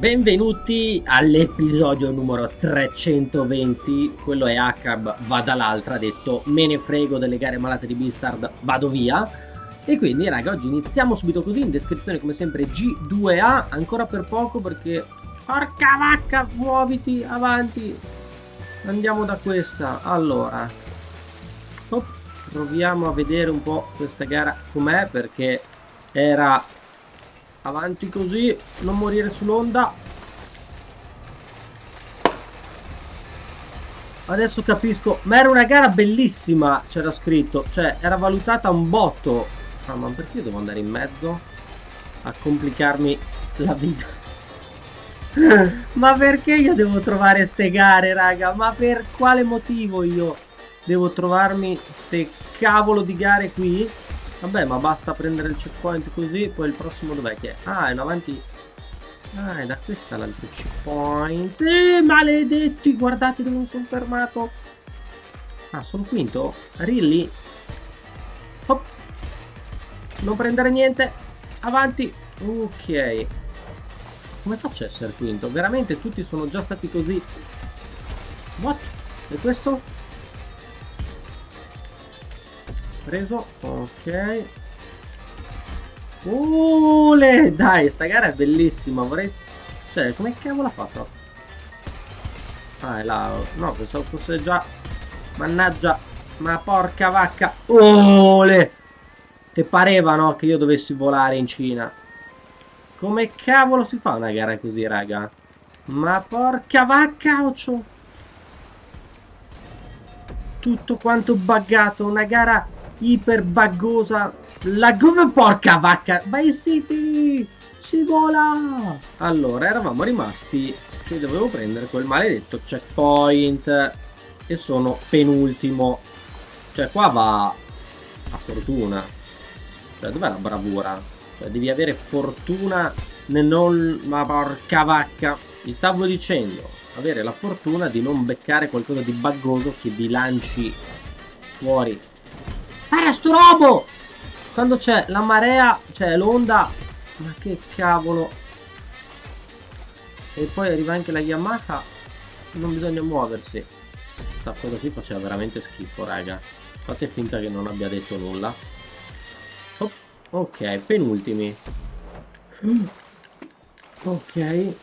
Benvenuti all'episodio numero 320, quello è Akab, va dall'altra, ha detto me ne frego delle gare malate di Beastard, vado via. E quindi raga, oggi iniziamo subito così, in descrizione come sempre G2A, ancora per poco perché... Porca vacca, muoviti, avanti. Andiamo da questa, allora. Proviamo a vedere un po' questa gara com'è perché era avanti così non morire sull'onda. Adesso capisco ma era una gara bellissima c'era scritto. Cioè era valutata un botto. Ah, ma perché io devo andare in mezzo a complicarmi la vita? Ma perché io devo trovare ste gare raga? Ma per quale motivo io devo trovarmi ste cavolo di gare qui Vabbè, ma basta prendere il checkpoint così, poi il prossimo dov'è che è? Ah, è in avanti... Ah, è da questa l'altro checkpoint. Eh, maledetti, guardate dove sono fermato. Ah, sono quinto? Really? Hop. Non prendere niente. Avanti. Ok. Come faccio a essere quinto? Veramente tutti sono già stati così. What? E questo? Preso ok Ule, dai, sta gara è bellissima, vorrei... Cioè, come cavolo ha fatto? Ah, è là... No, pensavo fosse già... Mannaggia, ma porca vacca... Ule! Te pareva, no, che io dovessi volare in Cina? Come cavolo si fa una gara così, raga? Ma porca vacca, occio! Tutto quanto buggato, una gara iper buggosa. La come porca vacca. Vai City! Si vola! Allora, eravamo rimasti che dovevo prendere quel maledetto checkpoint. E sono penultimo. Cioè, qua va a fortuna. Cioè, dov'è la bravura? Cioè, devi avere fortuna nel non... Ma porca vacca. Vi stavo dicendo, avere la fortuna di non beccare qualcosa di buggoso che vi lanci fuori Guarda sto robo! Quando c'è la marea, c'è l'onda. Ma che cavolo. E poi arriva anche la Yamaha. Non bisogna muoversi. Questa cosa qui faceva veramente schifo, raga. Fate finta che non abbia detto nulla. Oh, ok, penultimi. Ok.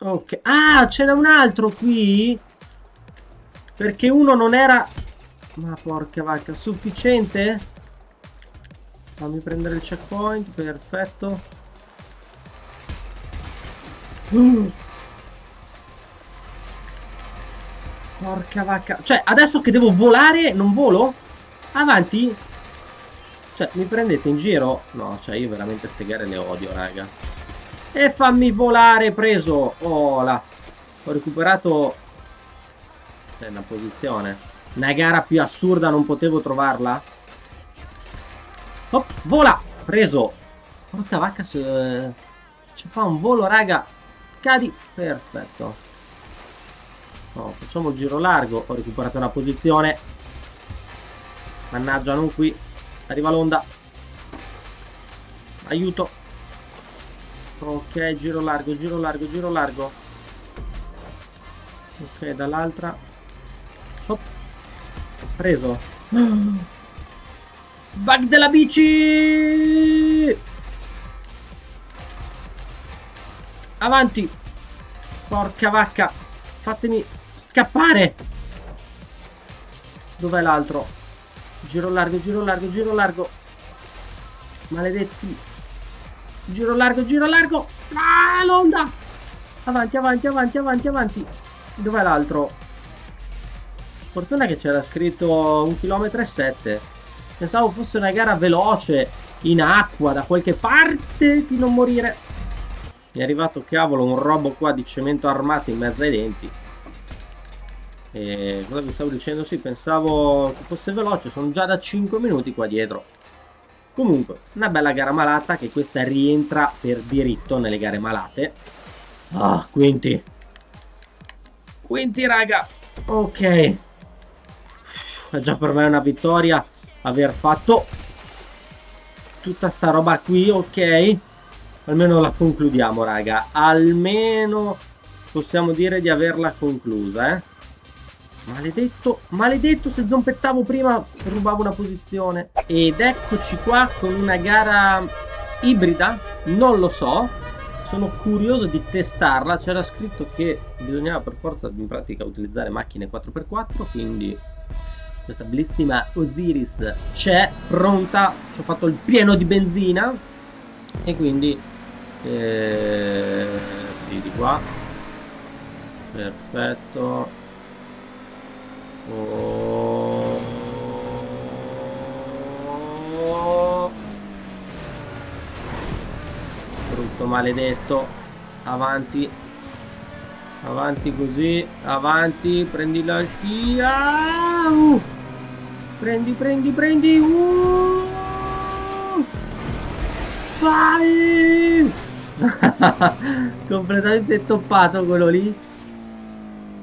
Ok. Ah, ce n'è un altro qui? Perché uno non era ma porca vacca, sufficiente? Fammi prendere il checkpoint, perfetto. Porca vacca. Cioè, adesso che devo volare, non volo? Avanti? Cioè, mi prendete in giro? No, cioè, io veramente ste gare le odio, raga. E fammi volare, preso. Oh, là. Ho recuperato... C'è una posizione. Una gara più assurda non potevo trovarla? Hop, vola! Preso! Porca vacca se... Ci fa un volo, raga! Cadi! Perfetto. No, facciamo il giro largo. Ho recuperato una posizione. Mannaggia, non qui. Arriva l'onda. Aiuto. Ok, giro largo, giro largo, giro largo. Ok, dall'altra. Preso. Bug della bici! Avanti! Porca vacca! Fatemi scappare! Dov'è l'altro? Giro largo, giro largo, giro largo. Maledetti. Giro largo, giro largo. Ah, l'onda! Avanti, avanti, avanti, avanti, avanti. Dov'è l'altro? Fortuna che c'era scritto 1 km 7. Pensavo fosse una gara veloce, in acqua, da qualche parte, di non morire. Mi è arrivato, cavolo, un robo qua di cemento armato in mezzo ai denti. E cosa vi stavo dicendo? Sì, pensavo che fosse veloce, sono già da 5 minuti qua dietro. Comunque, una bella gara malata che questa rientra per diritto nelle gare malate. Ah, quinti. Quinti, raga. Ok è già per me una vittoria aver fatto tutta sta roba qui, ok? Almeno la concludiamo, raga. Almeno possiamo dire di averla conclusa, eh. Maledetto, maledetto se zompettavo prima rubavo una posizione. Ed eccoci qua con una gara ibrida, non lo so. Sono curioso di testarla, c'era scritto che bisognava per forza in pratica utilizzare macchine 4x4, quindi questa bellissima Osiris c'è, pronta, ci ho fatto il pieno di benzina. E quindi eh, sì, di qua. Perfetto. Oh. brutto maledetto. Avanti. Avanti così. Avanti prendi la scia. Uh. Prendi prendi prendi uh. Vai! Completamente toppato quello lì.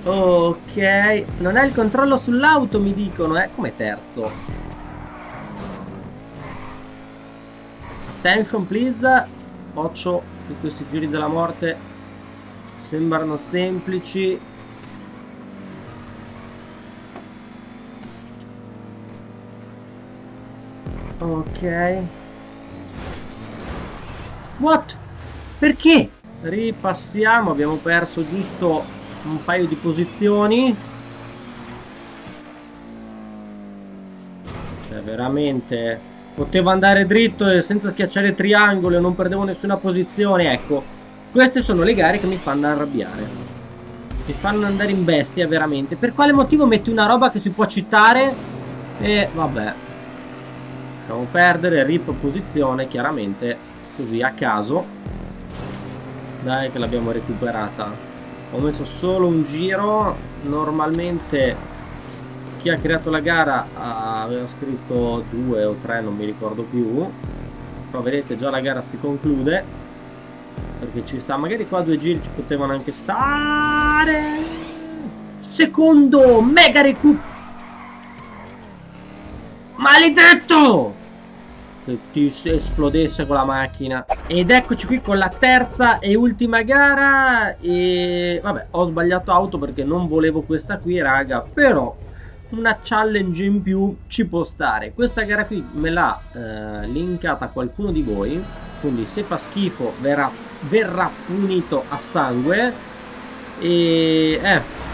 Ok. Non hai il controllo sull'auto, mi dicono, eh. Come terzo. Attention, please. Occhio che questi giri della morte sembrano semplici. Ok. What? Perché? Ripassiamo, abbiamo perso giusto un paio di posizioni. Cioè, veramente... Potevo andare dritto senza schiacciare triangolo e non perdevo nessuna posizione. Ecco, queste sono le gare che mi fanno arrabbiare. Mi fanno andare in bestia, veramente. Per quale motivo metti una roba che si può citare? E vabbè. Lasciamo perdere, rip posizione, chiaramente, così a caso. Dai che l'abbiamo recuperata. Ho messo solo un giro. Normalmente chi ha creato la gara aveva scritto due o tre, non mi ricordo più. Però vedete già la gara si conclude. Perché ci sta. Magari qua due giri ci potevano anche stare. Secondo mega recoup. Maledetto! Che ti esplodesse con la macchina. Ed eccoci qui con la terza e ultima gara. E vabbè ho sbagliato auto perché non volevo questa qui raga però una challenge in più ci può stare. Questa gara qui me l'ha eh, linkata qualcuno di voi quindi se fa schifo verrà, verrà punito a sangue. E eh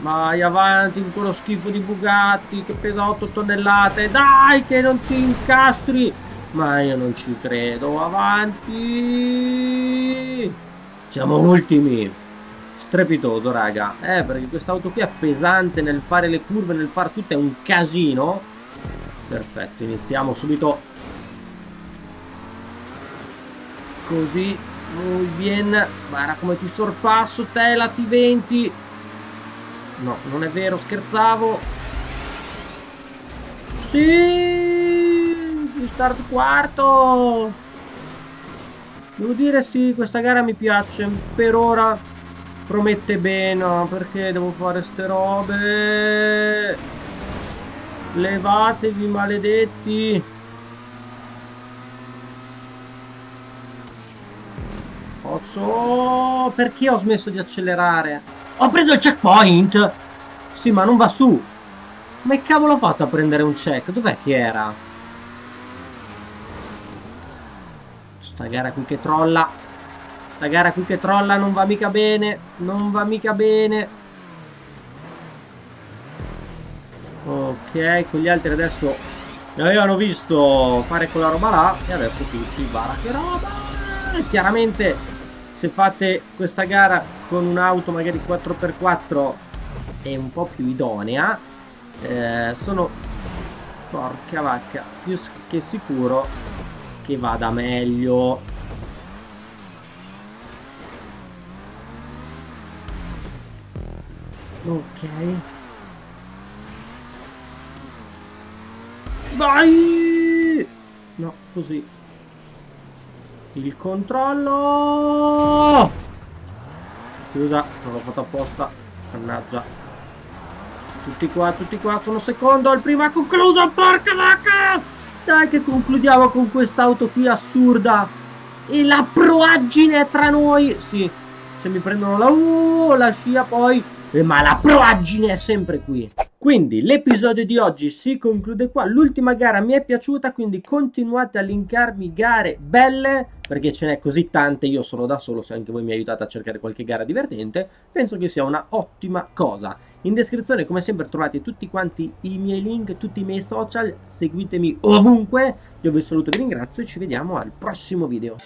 Vai avanti con quello schifo di Bugatti che pesa 8 tonnellate. Dai che non ti incastri. Ma io non ci credo. Avanti. Siamo ultimi. Strepitoso raga. Eh perché quest'auto qui è pesante nel fare le curve, nel fare tutto. È un casino. Perfetto. Iniziamo subito. Così. Muy bien. Guarda come ti sorpasso. Tela T20. No, non è vero, scherzavo. Sì! Start quarto! Devo dire sì, questa gara mi piace. Per ora promette bene, perché devo fare ste robe. Levatevi, maledetti. Posso... Perché ho smesso di accelerare? Ho preso il checkpoint! Sì, ma non va su. Come cavolo ho fatto a prendere un check? Dov'è che era? Sta gara qui che trolla. Sta gara qui che trolla non va mica bene. Non va mica bene. Ok, con gli altri adesso mi avevano visto fare quella roba là e adesso tutti, bara che roba! Chiaramente se fate questa gara con un'auto magari 4x4 è un po' più idonea eh, sono porca vacca più che sicuro che vada meglio. Ok. Vai no così il controllo. Scusa non l'ho fatto apposta. Mannaggia. Tutti qua tutti qua sono secondo il primo ha concluso porca vacca! Dai che concludiamo con quest'auto qui assurda. E la proaggine tra noi. Sì, se mi prendono la U, la scia poi... Eh, ma la proaggine è sempre qui. Quindi l'episodio di oggi si conclude qua. L'ultima gara mi è piaciuta, quindi continuate a linkarmi gare belle, perché ce n'è così tante, io sono da solo, se anche voi mi aiutate a cercare qualche gara divertente, penso che sia una ottima cosa. In descrizione come sempre trovate tutti quanti i miei link, tutti i miei social, seguitemi ovunque. Io vi saluto vi ringrazio e ci vediamo al prossimo video.